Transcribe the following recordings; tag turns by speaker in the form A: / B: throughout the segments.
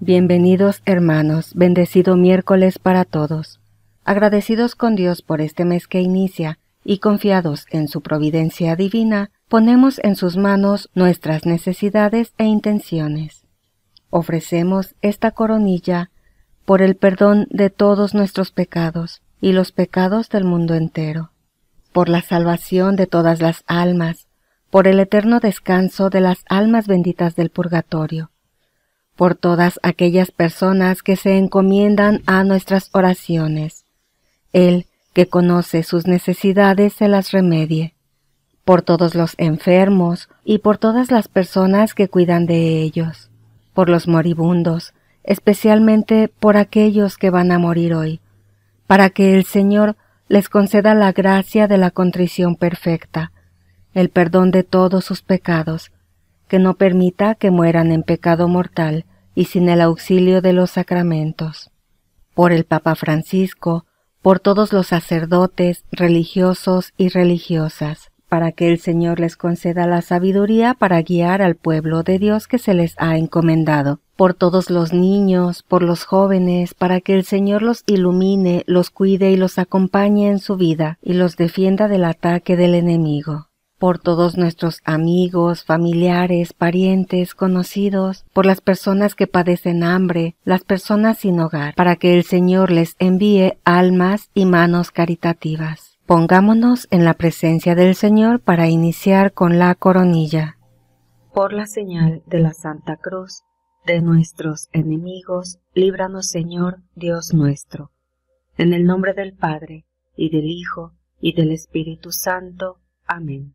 A: Bienvenidos hermanos, bendecido miércoles para todos. Agradecidos con Dios por este mes que inicia y confiados en su providencia divina, ponemos en sus manos nuestras necesidades e intenciones. Ofrecemos esta coronilla por el perdón de todos nuestros pecados y los pecados del mundo entero, por la salvación de todas las almas, por el eterno descanso de las almas benditas del purgatorio, por todas aquellas personas que se encomiendan a nuestras oraciones. Él, que conoce sus necesidades, se las remedie, por todos los enfermos y por todas las personas que cuidan de ellos, por los moribundos, especialmente por aquellos que van a morir hoy, para que el Señor les conceda la gracia de la contrición perfecta, el perdón de todos sus pecados, que no permita que mueran en pecado mortal y sin el auxilio de los sacramentos. Por el Papa Francisco, por todos los sacerdotes, religiosos y religiosas, para que el Señor les conceda la sabiduría para guiar al pueblo de Dios que se les ha encomendado, por todos los niños, por los jóvenes, para que el Señor los ilumine, los cuide y los acompañe en su vida y los defienda del ataque del enemigo por todos nuestros amigos, familiares, parientes, conocidos, por las personas que padecen hambre, las personas sin hogar, para que el Señor les envíe almas y manos caritativas. Pongámonos en la presencia del Señor para iniciar con la coronilla.
B: Por la señal de la Santa Cruz de nuestros enemigos, líbranos Señor Dios nuestro. En el nombre del Padre, y del Hijo, y del Espíritu Santo. Amén.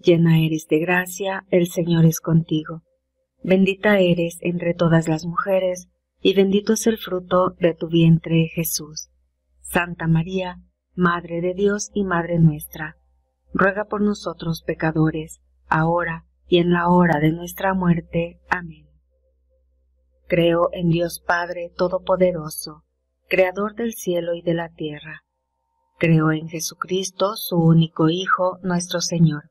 B: llena eres de gracia, el Señor es contigo. Bendita eres entre todas las mujeres, y bendito es el fruto de tu vientre Jesús. Santa María, Madre de Dios y Madre nuestra, ruega por nosotros pecadores, ahora y en la hora de nuestra muerte. Amén. Creo en Dios Padre Todopoderoso, Creador del cielo y de la tierra. Creo en Jesucristo, su único Hijo, nuestro Señor,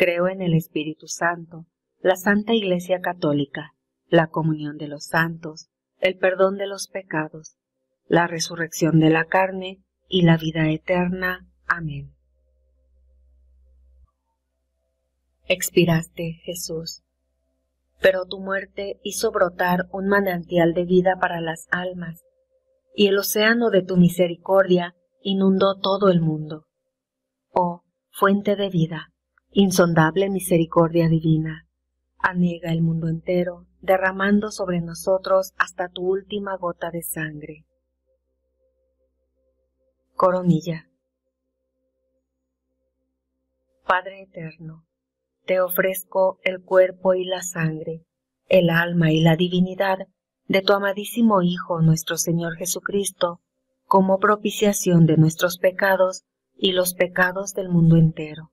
B: Creo en el Espíritu Santo, la Santa Iglesia Católica, la comunión de los santos, el perdón de los pecados, la resurrección de la carne y la vida eterna. Amén. Expiraste, Jesús, pero tu muerte hizo brotar un manantial de vida para las almas, y el océano de tu misericordia inundó todo el mundo. Oh, fuente de vida, insondable misericordia divina, anega el mundo entero derramando sobre nosotros hasta tu última gota de sangre. Coronilla. Padre eterno, te ofrezco el cuerpo y la sangre, el alma y la divinidad de tu amadísimo Hijo nuestro Señor Jesucristo, como propiciación de nuestros pecados y los pecados del mundo entero.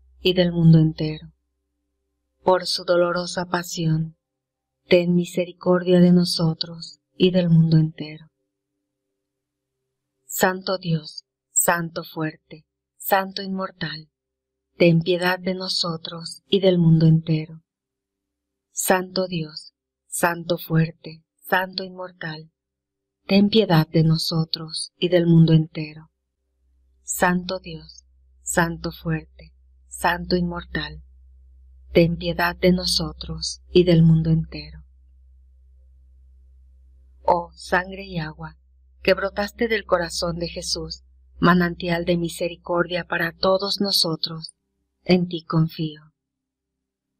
B: y del mundo entero. Por su dolorosa pasión, ten misericordia de nosotros y del mundo entero. Santo Dios, Santo fuerte, Santo inmortal, ten piedad de nosotros y del mundo entero. Santo Dios, Santo fuerte, Santo inmortal, ten piedad de nosotros y del mundo entero. Santo Dios, Santo fuerte, Santo inmortal, ten piedad de nosotros y del mundo entero. Oh sangre y agua, que brotaste del corazón de Jesús, manantial de misericordia para todos nosotros, en ti confío.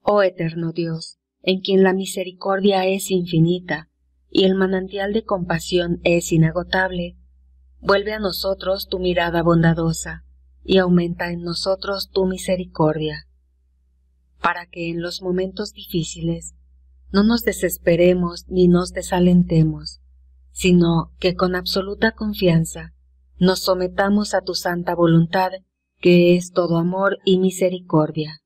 B: Oh eterno Dios, en quien la misericordia es infinita y el manantial de compasión es inagotable, vuelve a nosotros tu mirada bondadosa y aumenta en nosotros tu misericordia, para que en los momentos difíciles no nos desesperemos ni nos desalentemos, sino que con absoluta confianza nos sometamos a tu santa voluntad que es todo amor y misericordia.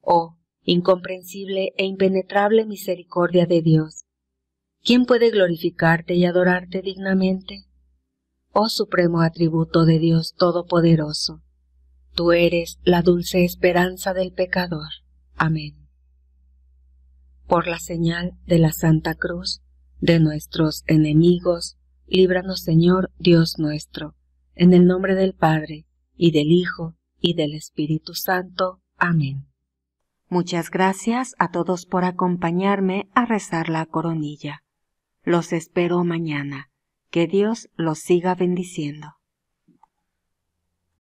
B: Oh, incomprensible e impenetrable misericordia de Dios, ¿quién puede glorificarte y adorarte dignamente? Oh supremo atributo de Dios Todopoderoso, tú eres la dulce esperanza del pecador. Amén. Por la señal de la Santa Cruz de nuestros enemigos, líbranos Señor Dios nuestro, en el nombre del Padre, y del Hijo, y del Espíritu Santo. Amén.
A: Muchas gracias a todos por acompañarme a rezar la coronilla. Los espero mañana. Que Dios los siga bendiciendo.